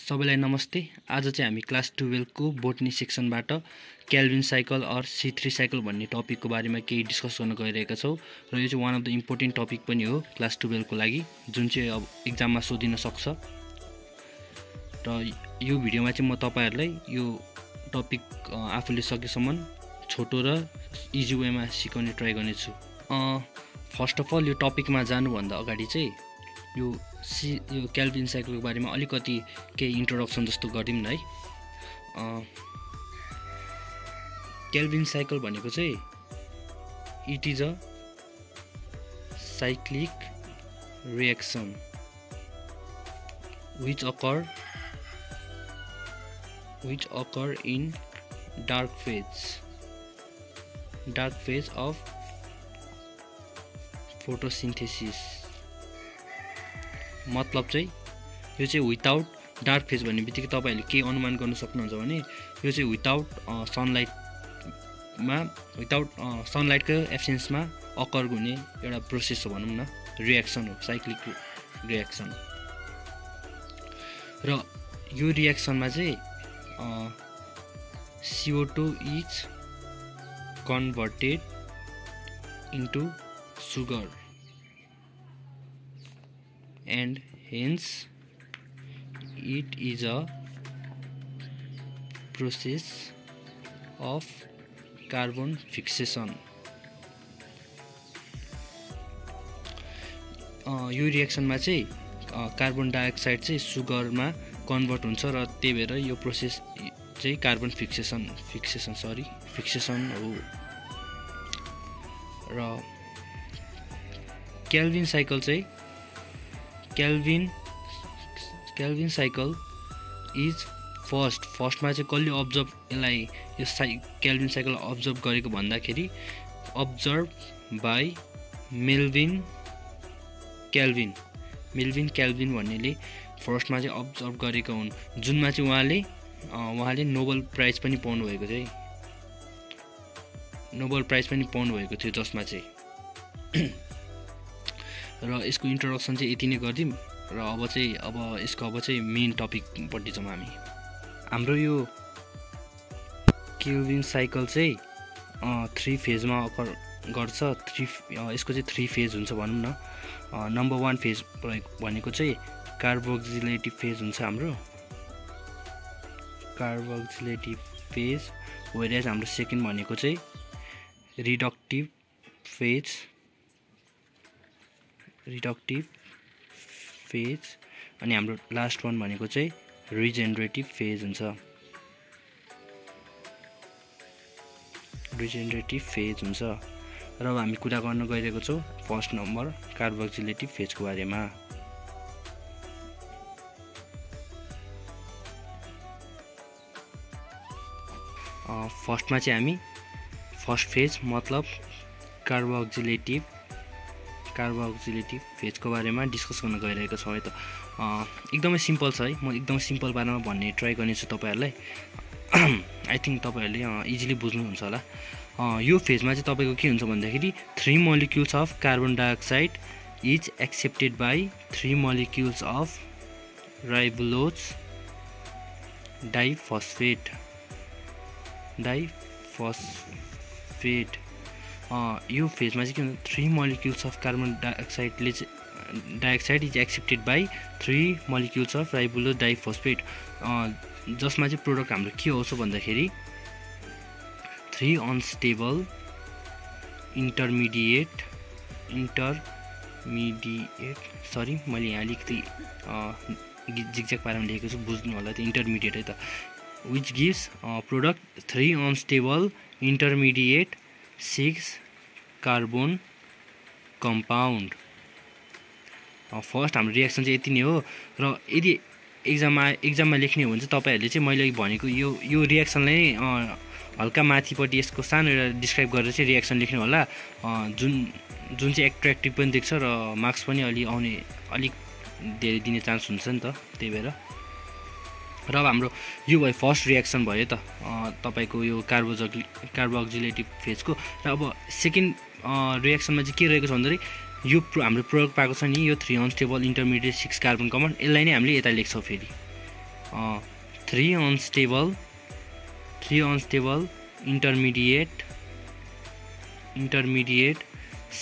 सबैलाई नमस्ते। आज चाहिँ हामी क्लास टुवेल्भको botany सेक्सनबाट Calvin cycle or C three cycle भन्ने टपिकको बारेमा केही डिस्कस गर्न गइरहेका छौँ र यो चाहिँ one of the important topic पनि हो क्लास टुवेल्भको लागि जुन चाहिँ अब इक्जाममा सोधिन सक्छ। र यो भिडियोमा चाहिँ म तपाईँहरूलाई यो टपिक आफूले सकेसम्म छोटो र इजी वेमा सिकाउने ट्राई गर्नेछु। फर्स्ट अफ अल यो टपिकमा जानुभन्दा अगाडि चाहिँ यो सि यो क्याल्भिन साइकलको बारेमा अलिकति केही इन्ट्रोडक्सन जस्तो गरिदिउँ न है। क्याल्भिन साइकल भनेको चाहिँ it is a cyclic reaction which occur which occur in dark phase dark phase of photosynthesis. मतलब चाहिँ यो चाहिँ विदाउट डार्क फेज भन्ने बित्तिकै तपाईँहरूले के अनुमान गर्न सक्नुहुन्छ भने यो चाहिँ विदाउट सनलाइटमा विदाउट सनलाइटको एब्सेन्समा अकर हुने एउटा प्रोसेस हो भनौँ न रियाक्सन हो साइक्लिक रियाक्सन र यो रियाक्सनमा चाहिँ CO two is converted into sugar and hence it is a process of carbon fixation. यो रिएक्सनमा चाहिँ कार्बन डाइअक्साइड चाहिँ सुगरमा कन्भर्ट हुन्छ र त्यही भएर यो प्रोसेस चाहिँ carbon fixation fixation sorry fixation हो। र क्याल्भिन साइकल चाहिँ Calvin Calvin cycle is first फर्स्टमा चाहिँ कसले अब्जर्भ यसलाई यो साइ क्याल्भिन साइकल अब्जर्भ गरेको भन्दाखेरि observe by Melvin Calvin Melvin Calvin भन्नेले फर्स्टमा चाहिँ अब्जर्भ गरेका हुन्। जुनमा चाहिँ उहाँले उहाँले नोबल प्राइज पनि पाउनुभएको थियो नोबल प्राइज पनि पाउनुभएको थियो जसमा चाहिँ। र यसको इन्ट्रोडक्सन चाहिँ यति नै गरिदिउँ र अब चाहिँ अब यसको अब चाहिँ मेन टपिकपट्टि जाउँ हामी। हाम्रो यो केल्भिन साइकल चाहिँ थ्री फेजमा अकर गर्छ। थ्री यसको चाहिँ थ्री फेज हुन्छ भनौँ न। नम्बर वान फेज भनेको चाहिँ कार्बोक्जिलेटिभ फेज हुन्छ हाम्रो। कार्बोक्जिलेटिभ फेज वेरेज हाम्रो सेकेन्ड भनेको चाहिँ रिडक्टिभ फेज रिडक्टिभ फेज अनि हाम्रो लास्ट वान भनेको चाहिँ रिजेनरेटिभ फेज हुन्छ। रिजेनरेटिभ फेज हुन्छ। र अब हामी कुरा गर्न गइरहेको छौँ फर्स्ट नम्बर कार्बोक्सिलेटिभ फेजको बारेमा। फर्स्टमा चाहिँ हामी फर्स्ट फेज मतलब कार्बोक्सिलेटिभ कार्बोक्सिलेटिभ फेजको बारेमा डिस्कस गर्न गइरहेको छौँ है त। एकदमै सिम्पल छ है। म एकदमै सिम्पल बारेमा भन्ने ट्राई गर्नेछु तपाईँहरूलाई। आई थिङ्क तपाईँहरूले इजिली बुझ्नुहुन्छ होला। यो फेजमा चाहिँ तपाईँको के हुन्छ भन्दाखेरि three molecules of carbon dioxide is accepted by three molecules of ribulose diphosphate diphosphate यो फेजमा चाहिँ के हुन्छ थ्री मोलिक्युल्स अफ कार्बन डाइअक्साइडले चाहिँ dioxide is accepted by three molecules of ribulo diphosphate जसमा चाहिँ प्रोडक्ट हाम्रो के आउँछ भन्दाखेरि three unstable intermediate intermediate sorry मैले यहाँ अलिकति जिगज्याक पारामा लेखेको छु बुझ्नु होला त्यो इन्टरमिडिएट है त। Which gives product three unstable intermediate six carbon compound. First हाम्रो रियाक्सन चाहिँ यति नै हो। र यदि एक्जाममा एक्जाममा लेख्ने हो भने चाहिँ तपाईँहरूले चाहिँ मैले भनेको यो यो रियाक्सनलाई हल्का माथिपट्टि यसको सानो एउटा डिस्क्राइब गरेर चाहिँ रियाक्सन लेख्नु होला। जुन जुन चाहिँ एट्र्याक्टिभ पनि देख्छ र मार्क्स पनि अलि आउने अलिक धेरै दिने चान्स हुन्छ नि त त्यही भएर। र अब हाम्रो यो भयो फर्स्ट रियाक्सन भयो त तपाईँको यो कार्बोजक्लि कार्बोक्जिलेटिभ फेजको र अब सेकेन्ड रियाक्सनमा चाहिँ के रहेको छ भन्दाखेरि यो हाम्रो प्रडक्ट पाएको छ नि यो three unstable intermediate six carbon common यसलाई नै हामीले यता लेख्छौँ फेरि। Three unstable three unstable intermediate intermediate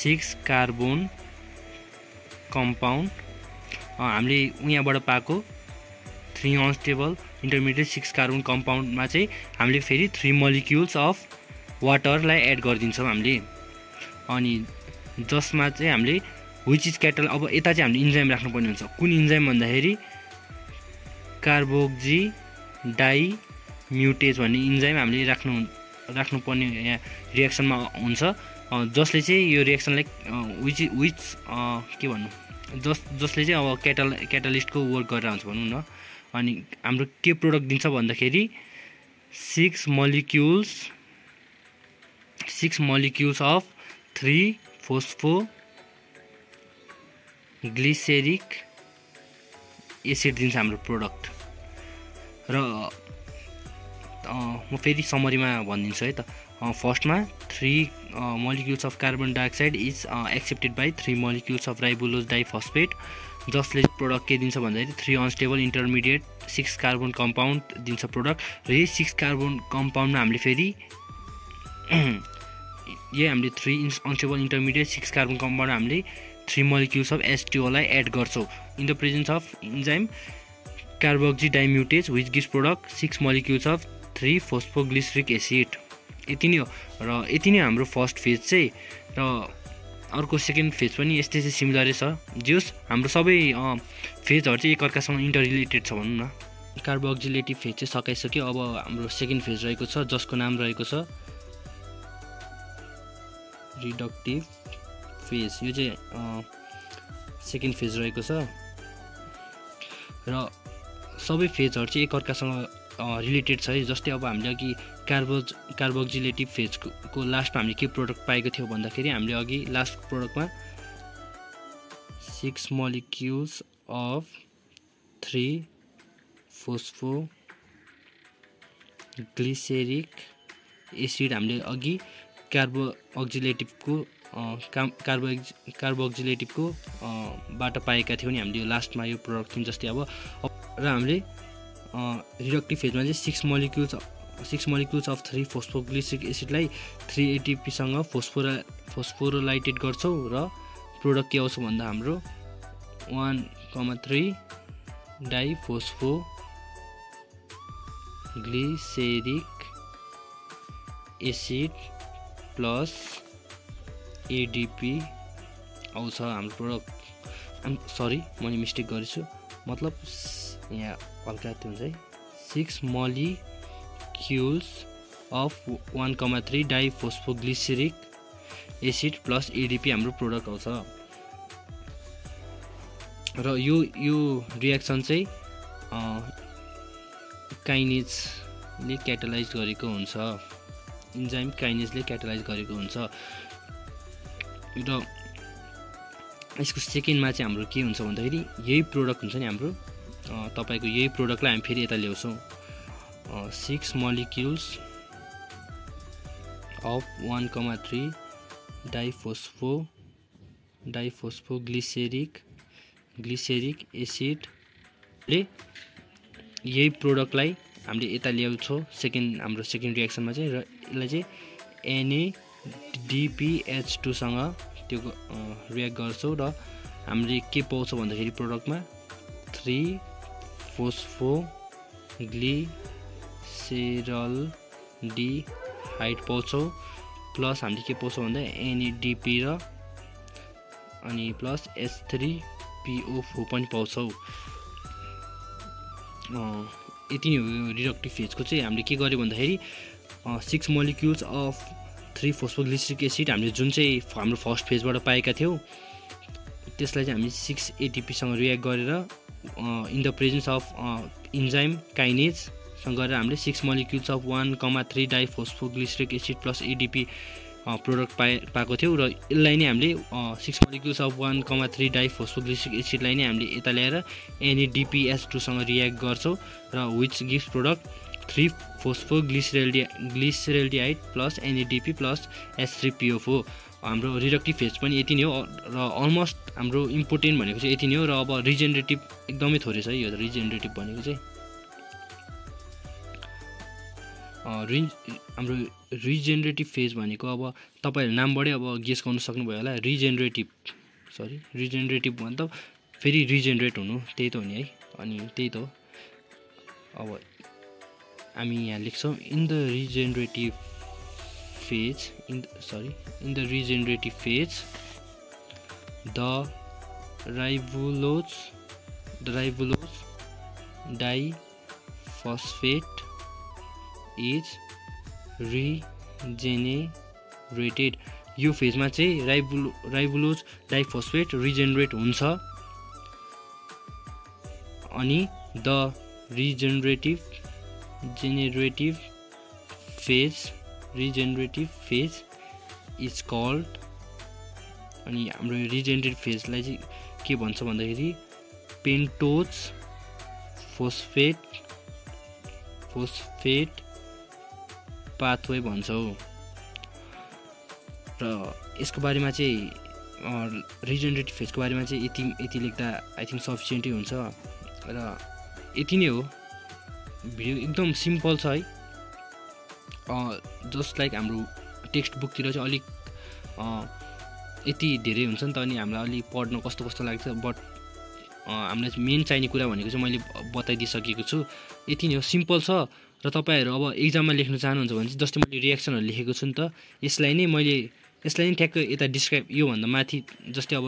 six carbon compound हामीले यहाँबाट पाएको three unstable intermediate six carbon कम्पाउन्डमा चाहिँ हामीले फेरि थ्री मलिक्युल्स अफ वाटरलाई एड गरिदिन्छौँ हामीले। अनि जसमा चाहिँ हामीले विच इज क्याटल अब यता चाहिँ हामीले इन्जाइम राख्नुपर्ने हुन्छ। कुन इन्जाइम भन्दाखेरि कार्बोक्जी डाई म्युटेज भन्ने इन्जाइम हामीले राख्नु राख्नुपर्ने यहाँ रियाक्सनमा हुन्छ। जसले चाहिँ यो रियाक्सनलाई विच विच के भन्नु? जस जसले चाहिँ अब क्याटल क्याटलिस्टको वर्क गरेर हुन्छ भनौँ न। अनि हाम्रो के प्रोडक्ट दिन्छ भन्दाखेरि six molecules six molecules of three phospho glyceric acid दिन्छ हाम्रो प्रोडक्ट र म फेरि समरीमा भनिदिन्छु है त। फर्स्टमा three molecules of carbon dioxide is accepted by three molecules of ribulose diphosphate जसले प्रोडक्ट के दिन्छ भन्दाखेरि three unstable intermediate six carbon compound दिन्छ प्रोडक्ट र यही सिक्स कार्बन कम्पाउन्डमा हामीले फेरि यही हामीले three unstable intermediate six carbon compound हामीले थ्री मलिक्युल्स अफ एसटिओलाई एड गर्छौँ. In the presence of enzyme carboxy dismutase which gives product six molecules of three phosphoglyceric acid यति नै हो र यति नै हाम्रो फर्स्ट फेज चाहिँ र अर्को सेकेन्ड फेज पनि यस्तै चाहिँ सिमिलरै छ। जोस् हाम्रो सबै फेजहरू चाहिँ एकअर्कासँग इन्टर रिलेटेड छ भनौँ न। कार्बोक्जिलेटिभ फेज चाहिँ सकाइसक्यो अब हाम्रो सेकेन्ड फेज रहेको छ जसको नाम रहेको छ रिडक्टिभ फेज यो चाहिँ सेकेन्ड फेज रहेको छ। र सबै फेजहरू चाहिँ एकअर्कासँग रिलेटेड छ है जस्तै अब हामीले अघि कार्बोज कार्बोक्जिलेटिभ फेजको लास्टमा हामीले के प्रोडक्ट पाएको थियो भन्दाखेरि हामीले अघि last प्रोडक्टमा six molecules of three phospho glyceric acid हामीले अघि कार्बो अक्जिलेटिभको काम कार्बो कार्बोक्जिलेटिभको बाट पाएका थियौँ नि हामीले लास्टमा यो प्रोडक्ट थियौँ जस्तै अब र हामीले रिडक्टिभ फेजमा चाहिँ six molecules six molecules of three phosphoglyceric एसिडलाई three एटिपीसँग फोस्फोरा फोस्फोरोलाइटेड गर्छौँ र प्रोडक्ट के आउँछ भन्दा हाम्रो one comma three di phospho glyceric acid plus ADP आउँछ हाम्रो प्रोडक्ट सरी मैले मिस्टेक गरेछु। मतलब यहाँ हल्का त्यो हुन्छ है। Six molecules of one comma three diphosphoglyceric acid plus ADP हाम्रो प्रोडक्ट आउँछ। र यो यो रियाक्सन चाहिँ काइनेजले क्याटलाइज गरेको हुन्छ। इन्जाइम काइनेजले क्याटलाइज गरेको हुन्छ। र यसको सेकेन्डमा चाहिँ हाम्रो के हुन्छ भन्दाखेरि यही प्रोडक्ट हुन्छ नि हाम्रो तपाईँको यही प्रोडक्टलाई हामी फेरि यता ल्याउँछौँ। Six molecules of one comma three diphospho diphospho glyceric glyceric एसिडले यही प्रोडक्टलाई हामीले यता ल्याउँछौँ। सेकेन्ड हाम्रो सेकेन्ड रियाक्सनमा चाहिँ र यसलाई चाहिँ एनए डिपिएच टूसँग त्यो रियाक्ट गर्छौँ र हामीले के पाउँछ भन्दाखेरि प्रोडक्टमा थ्री फोस्फो डी हाइट पाउँछौँ। प्लस हामीले के पाउँछौँ भन्दा एनइडिपी र अनि plus S three PO four पनि पाउँछौँ। यति नै हो रिडक्टिभ फेजको चाहिँ। हामीले के गर्यो भन्दाखेरि six molecules of three phosphoglyceric acid हामीले जुन चाहिँ हाम्रो फर्स्ट फेजबाट पाएका थियौँ त्यसलाई चाहिँ हामी सिक्स एटिपीसँग रियाक्ट गरेर in the presence of enzyme काइनेजसँग गरेर हामीले six molecules of one comma three diphosphoglyceric acid plus ADP product पाए पाएको थियौँ र यसलाई नै हामीले six molecules of one comma three diphosphoglyceric एसिडलाई नै हामीले यता ल्याएर एनएडिपिएस टूसँग रियाक्ट गर्छौँ र which gift product three phospho glyceraldehyde plus NADP plus S three PO four हाम्रो रिडक्टिभ फेज पनि यति नै हो र अलमोस्ट हाम्रो इम्पोर्टेन्ट भनेको चाहिँ यति नै हो र अब रिजेनेरेटिभ एकदमै थोरै छ यो रिजेनेरेटिभ भनेको चाहिँ। रि हाम्रो रिजेनेरेटिभ फेज भनेको अब तपाईँहरूले नामबाटै अब गेस गर्नु सक्नुभयो होला रिजेनेरेटिभ सरी रिजेनेरेटिभ भन्दा फेरि रिजेनेरेट हुनु त्यही त हो नि है अनि त्यही त हो। अब हामी यहाँ लेख्छौँ in the regenerative sorry in the regenerative phase the ribulose the ribulose di phosphate is regenerated यो फेजमा चाहिँ राइबुलो राइबुलोज डाइफोस्फेट रिजेनेरेट हुन्छ. अनि the regenerative generative phase regenerative phase is called अनि हाम्रो रिजेनरेटिभ फेजलाई चाहिँ के भन्छ भन्दाखेरि पेन्टोज फोस्फेट फोस्फेट पाथवे भन्छौँ र यसको बारेमा चाहिँ रिजेनेरेटिभ फेजको बारेमा चाहिँ यति यति लेख्दा आई थिङ्क सफिसियन्टै हुन्छ। र यति नै हो। भिडियो एकदम सिम्पल छ है। जस्ट लाइक हाम्रो टेक्स्ट बुकतिर चाहिँ अलिक यति धेरै हुन्छ नि त अनि हामीलाई अलिक पढ्न कस्तो कस्तो लाग्छ बट हामीलाई मेन चाहिने कुरा भनेको चाहिँ मैले बताइदिइसकेको छु। यति नै हो सिम्पल छ। र तपाईँहरू अब इक्जाममा लेख्न चाहनुहुन्छ भने चाहिँ जस्तै मैले रियाक्सनहरू लेखेको छु नि त यसलाई नै मैले यसलाई नै ठ्याक्क यता डिस्क्राइब योभन्दा माथि जस्तै अब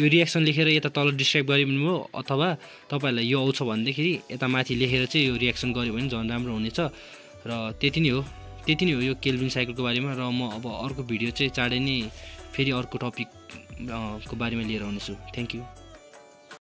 यो रियाक्सन लेखेर यता तल डिस्क्राइब गरिदिनु भयो अथवा तपाईँहरूलाई यो आउँछ भनेदेखि यता माथि लेखेर चाहिँ यो रियाक्सन गऱ्यो भने झन् राम्रो हुनेछ। र त्यति नै हो। त्यति नै हो यो केल्भिन साइकलको बारेमा र म अब अर्को भिडियो चाहिँ चाँडै नै फेरि अर्को टपिक को बारेमा लिएर आउनेछु। Thank you